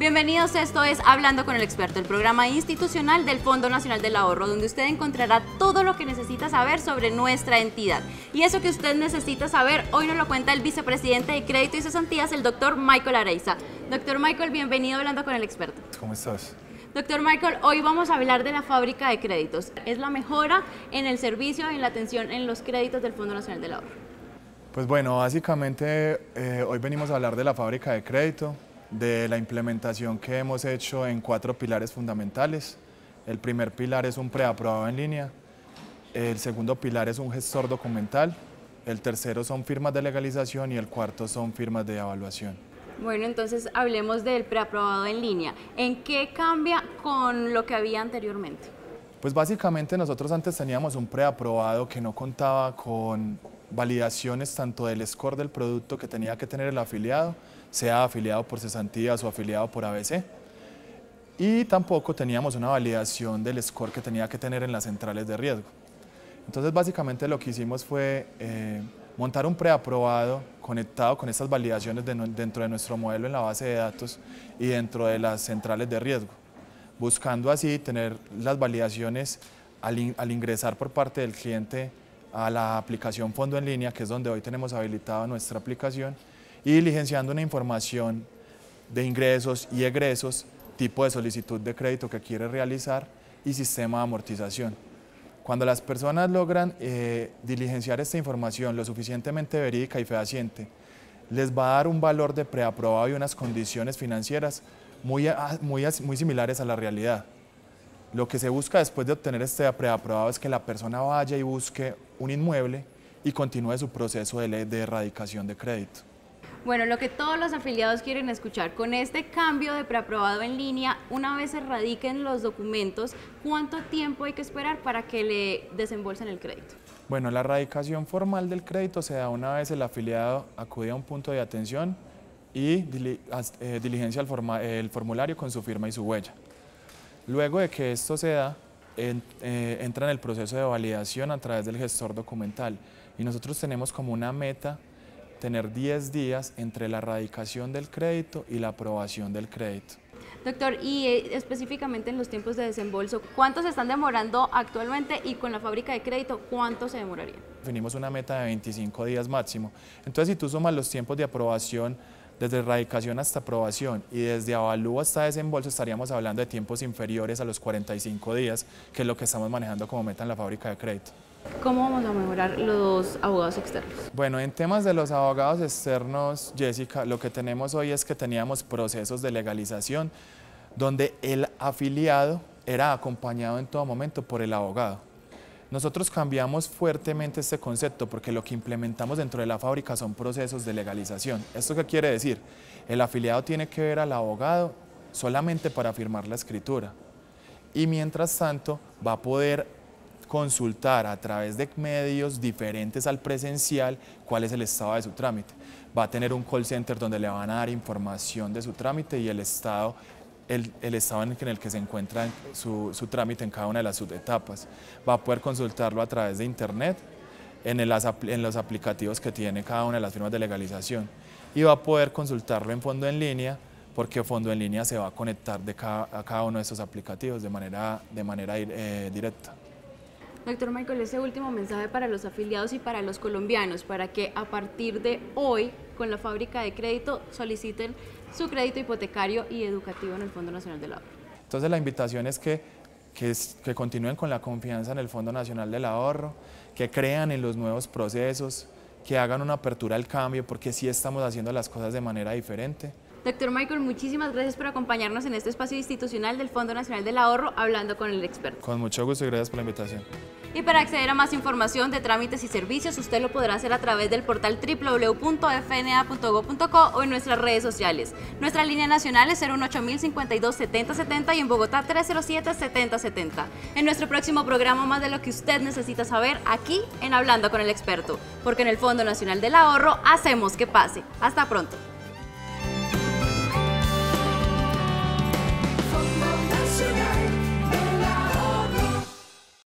Bienvenidos, esto es Hablando con el Experto, el programa institucional del Fondo Nacional del Ahorro, donde usted encontrará todo lo que necesita saber sobre nuestra entidad. Y eso que usted necesita saber, hoy nos lo cuenta el vicepresidente de Crédito y Cesantías, el doctor Michael Areiza. Doctor Michael, bienvenido a Hablando con el Experto. ¿Cómo estás? Doctor Michael, hoy vamos a hablar de la fábrica de créditos. Es la mejora en el servicio y en la atención en los créditos del Fondo Nacional del Ahorro. Pues bueno, básicamente eh, hoy venimos a hablar de la fábrica de crédito, de la implementación que hemos hecho en cuatro pilares fundamentales. El primer pilar es un preaprobado en línea, el segundo pilar es un gestor documental, el tercero son firmas de legalización y el cuarto son firmas de evaluación. Bueno, entonces hablemos del preaprobado en línea. ¿En qué cambia con lo que había anteriormente? Pues básicamente nosotros antes teníamos un preaprobado que no contaba con validaciones tanto del score del producto que tenía que tener el afiliado, sea afiliado por cesantías o afiliado por ABC. Y tampoco teníamos una validación del score que tenía que tener en las centrales de riesgo. Entonces básicamente lo que hicimos fue eh, montar un preaprobado conectado con estas validaciones dentro de nuestro modelo en la base de datos y dentro de las centrales de riesgo, buscando así tener las validaciones al, al ingresar por parte del cliente a la aplicación Fondo en línea, que es donde hoy tenemos habilitada nuestra aplicación, y diligenciando una información de ingresos y egresos, tipo de solicitud de crédito que quiere realizar y sistema de amortización. Cuando las personas logran eh, diligenciar esta información lo suficientemente verídica y fehaciente, les va a dar un valor de preaprobado y unas condiciones financieras muy, muy, muy similares a la realidad. Lo que se busca después de obtener este preaprobado es que la persona vaya y busque un inmueble y continúe su proceso de, de erradicación de crédito. Bueno, lo que todos los afiliados quieren escuchar, con este cambio de preaprobado en línea, una vez se radiquen los documentos, ¿cuánto tiempo hay que esperar para que le desembolsen el crédito? Bueno, la erradicación formal del crédito se da una vez el afiliado acude a un punto de atención y eh, diligencia el, formulario con su firma y su huella. Luego de que esto se da, eh, entra en el proceso de validación a través del gestor documental y nosotros tenemos como una meta tener 10 días entre la erradicación del crédito y la aprobación del crédito. Doctor, y eh, específicamente en los tiempos de desembolso, ¿cuánto se están demorando actualmente y con la fábrica de crédito, cuánto se demoraría? Definimos una meta de 25 días máximo. Entonces, si tú sumas los tiempos de aprobación desde erradicación hasta aprobación y desde avalúo hasta desembolso estaríamos hablando de tiempos inferiores a los 45 días, que es lo que estamos manejando como meta en la fábrica de crédito. ¿Cómo vamos a mejorar los abogados externos? Bueno, en temas de los abogados externos, Jessica, lo que tenemos hoy es que teníamos procesos de legalización donde el afiliado era acompañado en todo momento por el abogado. Nosotros cambiamos fuertemente este concepto porque lo que implementamos dentro de la fábrica son procesos de legalización. ¿Esto qué quiere decir? El afiliado tiene que ver al abogado solamente para firmar la escritura y mientras tanto va a poder consultar a través de medios diferentes al presencial cuál es el estado de su trámite. Va a tener un call center donde le van a dar información de su trámite y el estado, el, estado en el que se encuentra su, su trámite en cada una de las subetapas. Va a poder consultarlo a través de internet en, el, en los aplicativos que tiene cada una de las firmas de legalización y va a poder consultarlo en fondo en línea porque Fondo en Línea se va a conectar de cada, a cada uno de esos aplicativos de manera, de manera eh, directa. Doctor Michael, ese último mensaje para los afiliados y para los colombianos, para que a partir de hoy, con la fábrica de crédito, soliciten su crédito hipotecario y educativo en el Fondo Nacional del Ahorro. Entonces la invitación es que, que, que continúen con la confianza en el Fondo Nacional del Ahorro, que crean en los nuevos procesos, que hagan una apertura al cambio, porque sí estamos haciendo las cosas de manera diferente. Doctor Michael, muchísimas gracias por acompañarnos en este espacio institucional del Fondo Nacional del Ahorro, hablando con el experto. Con mucho gusto y gracias por la invitación. Y para acceder a más información de trámites y servicios, usted lo podrá hacer a través del portal www.fna.go.co o en nuestras redes sociales. Nuestra línea nacional es 018 7070 y en Bogotá 307 7070. En nuestro próximo programa, más de lo que usted necesita saber aquí en Hablando con el Experto, porque en el Fondo Nacional del Ahorro hacemos que pase. Hasta pronto.